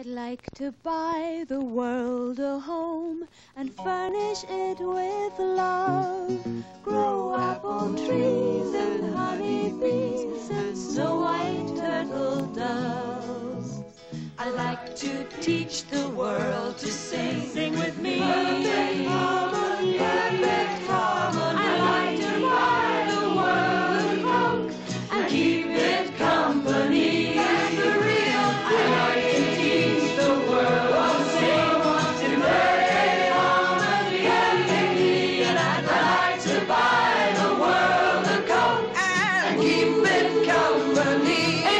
I'd like to buy the world a home and furnish it with love. Grow apple trees and honey bees and snow white turtle doves. I'd like to teach the world to sing. Sing with Germany.